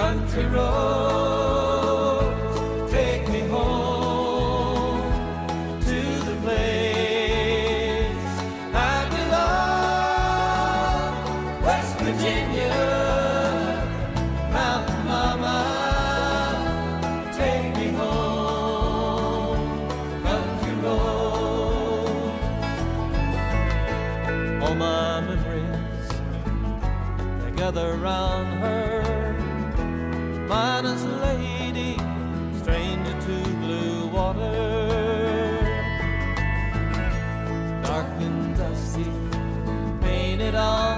country roads. Take me home to the place I belong, West Virginia, Mountain Mama, take me home, country road. All my memories they her, miner's lady, stranger to blue water. Dark and dusty, painted on.